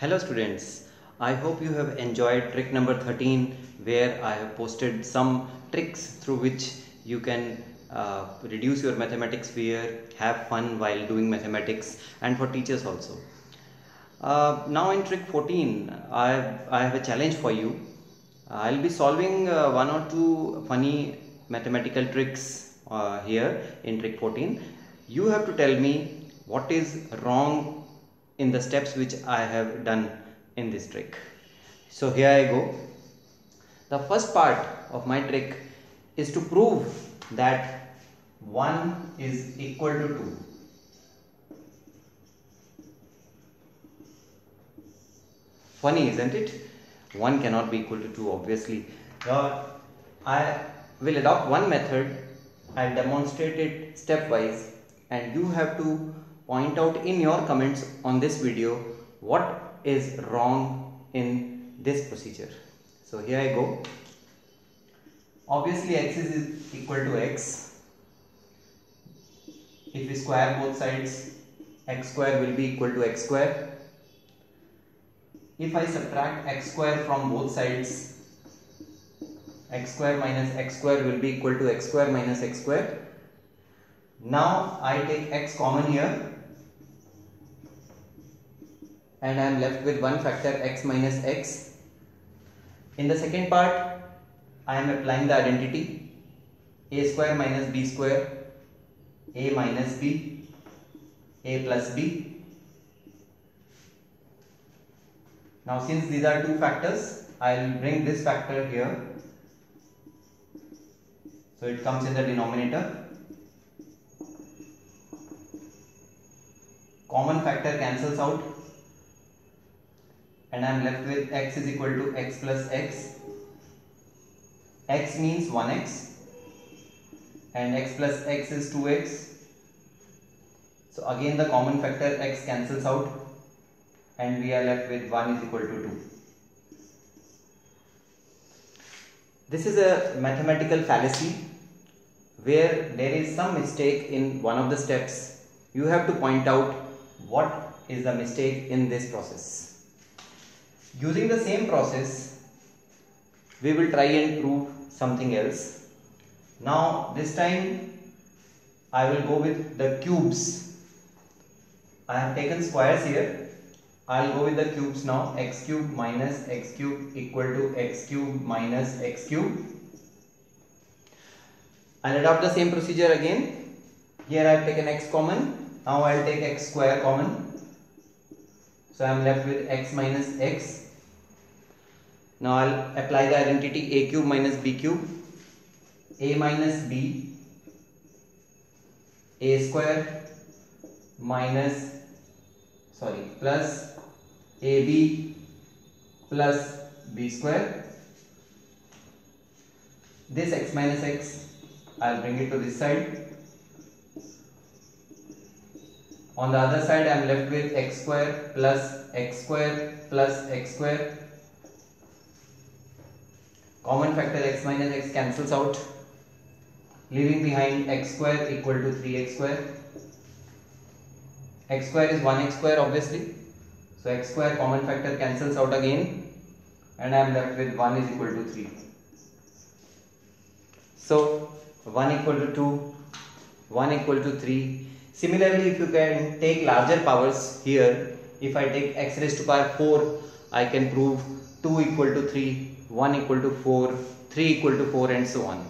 Hello students, I hope you have enjoyed trick number 13 where I have posted some tricks through which you can uh, reduce your mathematics fear, have fun while doing mathematics and for teachers also. Uh, now in trick 14, I have, I have a challenge for you. I'll be solving uh, one or two funny mathematical tricks uh, here in trick 14. You have to tell me what is wrong in the steps which I have done in this trick. So here I go. The first part of my trick is to prove that 1 is equal to 2. Funny isn't it? 1 cannot be equal to 2 obviously. Now I will adopt one method, I'll demonstrate it stepwise and you have to point out in your comments on this video what is wrong in this procedure. So here I go. Obviously x is equal to x. If we square both sides, x square will be equal to x square. If I subtract x square from both sides, x square minus x square will be equal to x square minus x square. Now I take x common here and I am left with one factor x minus x. In the second part, I am applying the identity a square minus b square, a minus b, a plus b. Now since these are two factors, I will bring this factor here. So it comes in the denominator. Common factor cancels out and I am left with x is equal to x plus x. x means 1x and x plus x is 2x. So again the common factor x cancels out and we are left with 1 is equal to 2. This is a mathematical fallacy where there is some mistake in one of the steps. You have to point out what is the mistake in this process. Using the same process, we will try and prove something else. Now this time I will go with the cubes. I have taken squares here. I will go with the cubes now. x cube minus x cube equal to x cube minus x cube. I will adopt the same procedure again. Here I have taken x common. Now I will take x square common. So I am left with x minus x now I'll apply the identity a cube minus b cube. a minus b a square minus sorry plus ab plus b square. This x minus x I'll bring it to this side. On the other side I am left with x square plus x square plus x square Common factor x minus x cancels out leaving behind x square equal to 3x square. x square is 1x square obviously. So x square common factor cancels out again and I am left with 1 is equal to 3. So 1 equal to 2, 1 equal to 3. Similarly if you can take larger powers here, if I take x raised to power 4, I can prove 2 equal to 3 1 equal to 4, 3 equal to 4 and so on.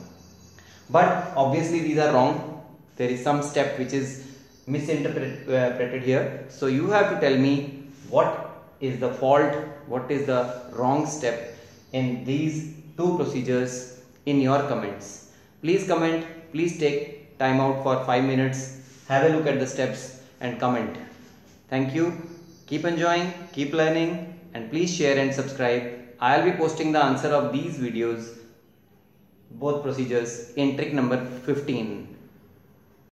But obviously these are wrong. There is some step which is misinterpreted uh, here. So you have to tell me what is the fault, what is the wrong step in these two procedures in your comments. Please comment, please take time out for 5 minutes, have a look at the steps and comment. Thank you. Keep enjoying, keep learning and please share and subscribe I'll be posting the answer of these videos, both procedures in trick number 15.